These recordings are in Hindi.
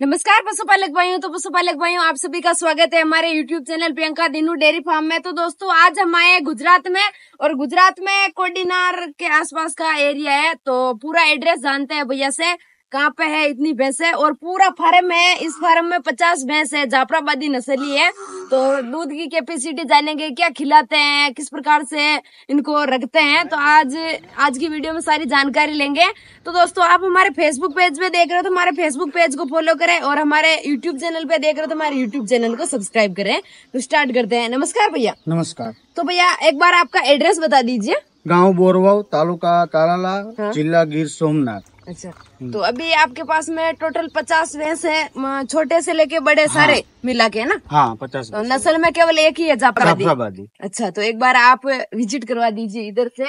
नमस्कार, पशुपालक भाइयों। तो पशुपालक भाइयों, आप सभी का स्वागत है हमारे YouTube channel Priyanka Dinu dairy farm में। तो दोस्तों, आज हम आए गुजरात में और गुजरात में कोडिनार के आसपास का एरिया है। तो पूरा एड्रेस जानते हैं भैया से। कहाँ पे है इतनी भैंसे और पूरा फार्म है इस फार्म में पचास भैंस है जाफराबादी नस्ली है। तो दूध की कैपेसिटी जानेंगे क्या खिलाते हैं किस प्रकार से इनको रखते हैं? तो आज आज की वीडियो में सारी जानकारी लेंगे। तो दोस्तों आप हमारे फेसबुक पेज पे देख रहे हो तो हमारे फेसबुक पेज को फॉलो करें और हमारे यूट्यूब चैनल पे देख रहे हो तो हमारे यूट्यूब चैनल को सब्सक्राइब करें। तो स्टार्ट करते हैं। नमस्कार भैया। नमस्कार। तो भैया एक बार आपका एड्रेस बता दीजिए। गाँव बोरवाव तालुका तालाला हाँ। जिला गिर सोमनाथ। अच्छा। तो अभी आपके पास में टोटल पचास भैंस है छोटे से लेके बड़े हाँ, सारे मिला के है ना? हाँ पचास तो नस्ल में केवल एक ही है जाफराबादी? अच्छा तो एक बार आप विज़िट करवा दीजिए इधर से।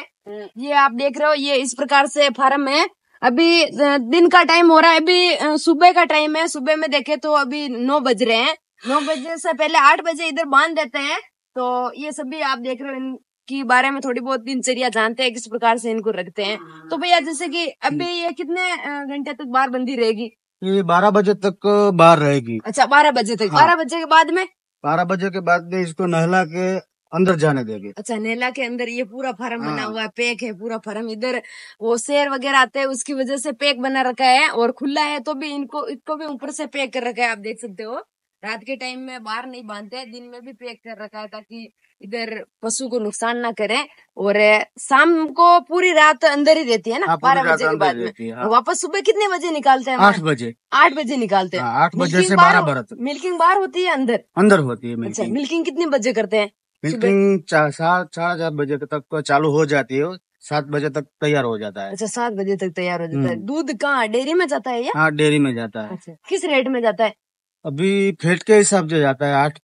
ये आप देख रहे हो ये इस प्रकार से फार्म है। अभी दिन का टाइम हो रहा है। अभी सुबह का टाइम है। सुबह में देखे तो अभी नौ बज रहे हैं। नौ बजे से पहले आठ बजे इधर बाँध देते हैं। तो ये सभी आप देख रहे हो इनकी बारे में थोड़ी बहुत दिनचर्या जानते हैं किस प्रकार से इनको रखते हैं। तो भैया जैसे कि अभी ये कितने घंटे तक बार बंदी रहेगी? ये बारह बजे तक बाहर रहेगी। अच्छा बारह बजे तक। हाँ। बारह बजे के बाद में? बारह बजे के बाद में इसको नहला के अंदर जाने देंगे। अच्छा नेला के अंदर ये पूरा फार्म बना हाँ। हुआ है पैक है पूरा फार्म। इधर वो शेर वगैरह आते हैं उसकी वजह से पैक बना रखा है और खुला है तो भी इनको इसको भी ऊपर से पैक कर रखा है आप देख सकते हो। रात के टाइम में बाहर नहीं बांधते हैं दिन में भी पैक कर रखा है ताकि इधर पशु को नुकसान ना करे और शाम को पूरी रात अंदर ही रहती है ना हाँ, बारह बजे के बाद में। हाँ। वापस सुबह कितने बजे निकालते हैं आठ बजे। आठ बजे निकालते हैं। हाँ, आठ बजे से बारह तक मिल्किंग बाहर होती है अंदर? अंदर होती है अच्छा मिल्किंग। कितने बजे करते हैं? मिल्किंग साढ़े चार बजे तक तो चालू हो जाती है सात बजे तक तैयार हो जाता है। अच्छा सात बजे तक तैयार हो जाता है। हम्म। दूध कहाँ? डेयरी में जाता है या? हाँ डेयरी में जाता है। अच्छा किस रेट में जाता है? अभी फेट के हिसाब से जाता है आठ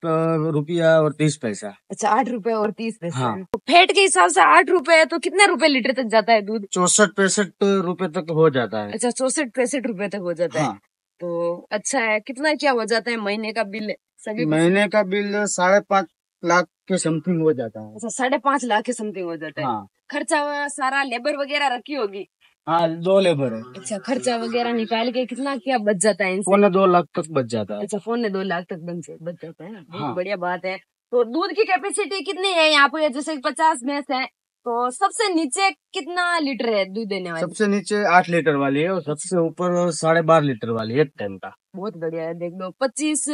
रुपया और तीस पैसा। अच्छा आठ रुपए और तीस पैसा। हाँ। तो फेट के हिसाब से आठ रुपए है तो कितने रुपए लीटर तक जाता है दूध? चौसठ पैंसठ रुपए तक हो जाता है। अच्छा चौसठ पैंसठ रुपए तक हो जाता है। हाँ। तो अच्छा है कितना क्या हो जाता है महीने का बिल? सभी महीने का बिल साढ़े पाँच लाख के समथिंग हो जाता है। अच्छा साढ़े पाँच लाख के समथिंग हो जाता है। हाँ। खर्चा सारा लेबर वगैरह रखी होगी? हाँ दो लेबर है। अच्छा खर्चा वगैरह निकाल के कितना क्या बच जाता है इनसे? पौने दो लाख तक बच जाता है। अच्छा फ़ोन ने दो लाख तक बच जाता है हाँ। बढ़िया बात है। तो दूध की कैपेसिटी कितनी है यहाँ पे जैसे पचास भैंस है तो सबसे नीचे कितना लीटर है दूध देने वाली? सबसे नीचे आठ लीटर वाली है और सबसे ऊपर साढ़े बारह लीटर वाली है एक टाइम का। बहुत बढ़िया है देख लो। पच्चीस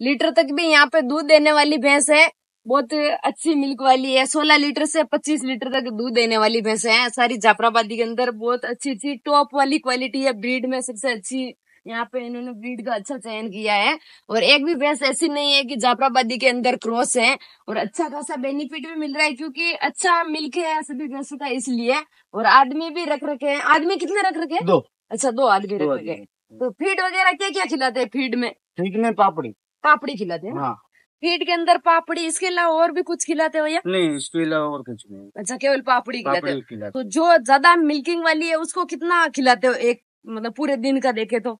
लीटर तक भी यहाँ पे दूध देने वाली भैंस है। बहुत अच्छी मिल्क वाली है। सोलह लीटर से पच्चीस लीटर तक दूध देने वाली भैंस है। सारी जाफराबादी के अंदर बहुत अच्छी अच्छी टॉप वाली क्वालिटी है। ब्रीड में सबसे अच्छी यहाँ पे इन्होंने ब्रीड का अच्छा चयन किया है। और एक भी भैंस ऐसी नहीं है कि जाफराबादी के अंदर क्रॉस है। और अच्छा खासा बेनिफिट भी मिल रहा है क्योंकि अच्छा मिल्क है सभी भैंसों का इसलिए। और आदमी भी रख रखे हैं। आदमी कितने रख रखे हैं? दो। अच्छा दो आदमी रख रखे तो फ़ीड वगैरह क्या क्या खिलाते हैं फ़ीड में? फ़ीड में पापड़ी। पापड़ी खिलाते हैं हाँ। फ़ीड के अंदर पापड़ी इसके अलावा और भी कुछ खिलाते हो या? नहीं इसके अलावा और कुछ नहीं। अच्छा केवल पापड़ी खिलाते हो। तो जो ज़्यादा मिल्किंग वाली है उसको कितना खिलाते हो एक मतलब पूरे दिन का देखे तो?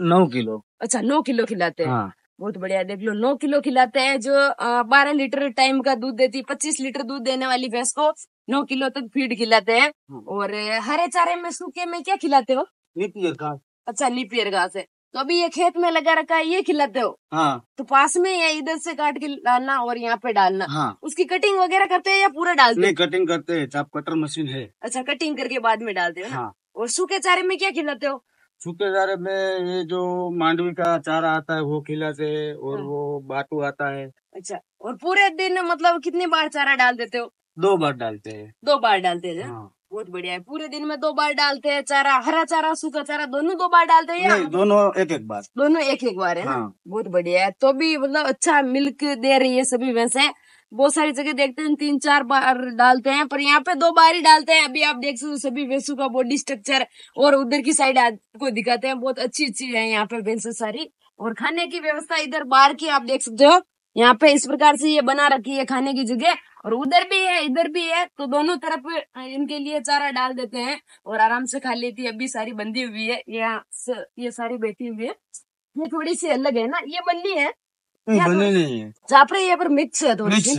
नौ किलो। अच्छा नौ किलो खिलाते हैं। हाँ। बहुत बढ़िया देख लो नौ किलो खिलाते हैं जो बारह लीटर टाइम का दूध देती है पच्चीस लीटर दूध देने वाली भैंस को नौ किलो तक फ़ीड खिलाते हैं। हाँ। और हरे चारे में सूखे में क्या खिलाते हो? लिपियर घास। अच्छा लिपियर घास है। तो अभी ये खेत में लगा रखा है ये खिलाते हो हाँ। तो पास में है इधर से काट के डालना और यहाँ पे डालना। हाँ। उसकी कटिंग वगैरह करते हैं या पूरा डालते नहीं कटिंग करते हैं चाप कटर मशीन है। अच्छा कटिंग करके बाद में डालते हो हाँ। और सूखे चारे में क्या खिलाते हो? सूखे चारे में ये जो मांडवी का चारा आता है वो खिलाते है और हाँ। वो बाटू आता है। अच्छा और पूरे दिन मतलब कितनी बार चारा डाल देते हो? दो बार डालते हैं। दो बार डालते हाँ। बहुत बढ़िया है। पूरे दिन में दो बार डालते हैं चारा हरा चारा सूखा चारा दोनों दो बार डालते हैं नहीं दोनों एक एक बार। दोनों एक एक बार है ना? हाँ। बहुत बढ़िया है। तो भी मतलब अच्छा मिल्क दे रही है सभी भैंसे। बहुत सारी जगह देखते हैं तीन चार बार डालते हैं पर यहाँ पे दो बार ही डालते हैं। अभी आप देख सकते हो सभी भैंसों का बॉडी स्ट्रक्चर और उधर की साइड आपको दिखाते हैं। बहुत अच्छी अच्छी है यहाँ पे भैंसे सारी। और खाने की व्यवस्था इधर बाहर की आप देख सकते हो। यहाँ पे इस प्रकार से ये बना रखी है खाने की जगह और उधर भी है इधर भी है तो दोनों तरफ़ इनके लिए चारा डाल देते हैं और आराम से खा लेती है। अभी सारी बंधी हुई है यहाँ स- ये सारी बैठी हुई है। ये थोड़ी सी अलग है ना ये बंदी है। नहीं, या है। पर मिक्स है थोड़ी सी।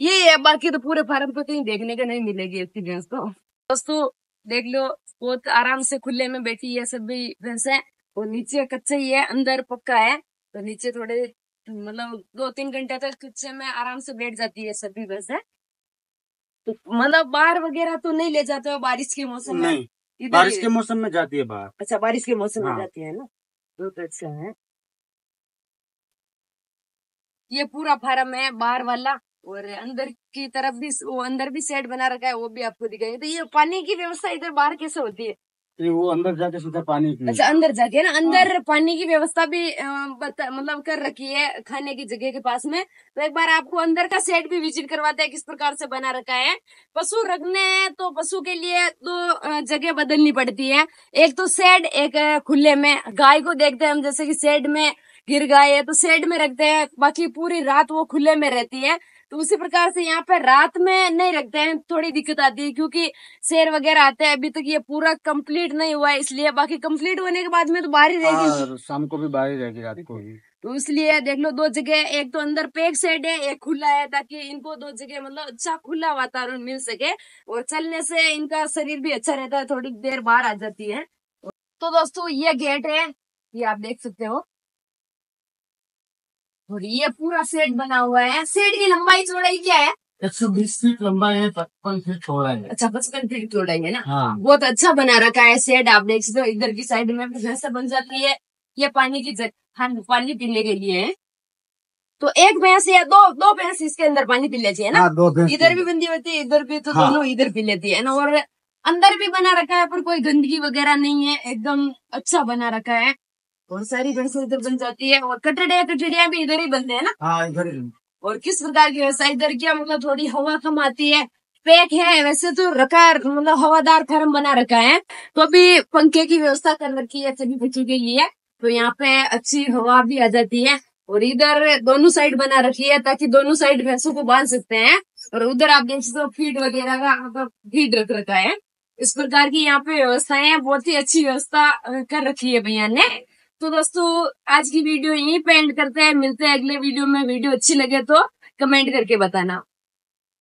ये है बाकी तो पूरे फार्म पे कहीं देखने का नहीं मिलेगी इतनी भैंस तो। दोस्तों देख लो बहुत आराम से खुले में बैठी है सभी भैंसे और नीचे कच्चा ही है अंदर पक्का है तो नीचे थोड़े मतलब दो तीन घंटे तक कच्चे में आराम से बैठ जाती है सभी बस। है तो मतलब बाहर वगैरह तो नहीं ले जाते हो बारिश के मौसम में? बारिश के मौसम में जाती है बाहर। अच्छा बारिश के मौसम में हाँ। जाती है ना? बहुत अच्छा है। ये पूरा फार्म है बाहर वाला और अंदर की तरफ़ भी वो अंदर भी सेट बना रखा है वो भी आपको दिखाएँगे तो ये पानी की व्यवस्था इधर बाहर कैसे होती है? वो अंदर जाके सीधा पानी अच्छा अंदर जाके ना अंदर पानी की व्यवस्था भी बता, मतलब कर रखी है खाने की जगह के पास में। तो एक बार आपको अंदर का सेट भी विज़िट करवाते हैं किस प्रकार से बना रखा है। पशु रखने हैं तो पशु के लिए अ, जगह बदलनी पड़ती है। एक तो शेड एक खुले में। गाय को देखते हैं हम जैसे कि शेड में गिर गाय है तो शेड में रखते हैं। बाकी पूरी रात वो खुले में रहती है। तो उसी प्रकार से यहाँ पे रात में नहीं रखते हैं थोड़ी दिक्कत आती है क्योंकि शेर वगैरह आते हैं अभी तक ये पूरा कंप्लीट नहीं हुआ है इसलिए बाकी कंप्लीट होने के बाद में तो बाहर ही रहेगी हाँ, शाम को भी बाहर ही रहेगी रात को तो इसलिए देख लो दो जगह एक तो अंदर पैक साइड है एक खुला है ताकि इनको दो जगह मतलब अच्छा खुला वातावरण मिल सके और चलने से इनका शरीर भी अच्छा रहता है थोड़ी देर बाहर आ जाती है। तो दोस्तों ये गेट है ये आप देख सकते हो। और ये पूरा सेट बना हुआ है। सेट की लंबाई चौड़ाई क्या है? एक सौ बीस फीट लंबा है पचपन फीट चौड़ा है। अच्छा पचपन फीट चौड़ाई है ना? हाँ। बहुत अच्छा बना रखा है सेट। आप देख सकते हो इधर की साइड में भैंसा बन जाती है। ये पानी की जग हाँ पानी पीने के लिए है। तो एक भैंस या दो दो भैंस इसके अंदर पानी पी लेती है ना? हाँ इधर भी बंदी होती है इधर भी तो हाँ। दोनों इधर पी लेती है ना? और अंदर भी बना रखा है पर कोई गंदगी वगैरह नहीं है। एकदम अच्छा बना रखा है। और सारी भैंसें इधर बन जाती है और कटड़िया कटड़िया भी इधर ही बनते हैं ना? हाँ इधर ही और किस प्रकार की व्यवस्था इधर क्या मतलब थोड़ी हवा कम आती है। पैक है वैसे तो रखा मतलब हवादार फार्म बना रखा है। तो अभी पंखे की व्यवस्था कर रखी है सभी बच्चों के लिए। तो यहाँ पे अच्छी हवा भी आ जाती है और इधर दोनों साइड बना रखी है ताकि दोनों साइड भैंसों को बाँध सकते हैं। और उधर आप देख सकते हो फ़ीड वगैरह का मतलब फ़ीड रख रखा है। इस प्रकार की यहाँ पे व्यवस्थाएँ बहुत ही अच्छी व्यवस्था कर रखी है भैया ने। तो दोस्तों, आज की वीडियो यहीं पे एंड करते हैं। मिलते हैं अगले वीडियो में। वीडियो अच्छी लगे तो कमेंट करके बताना।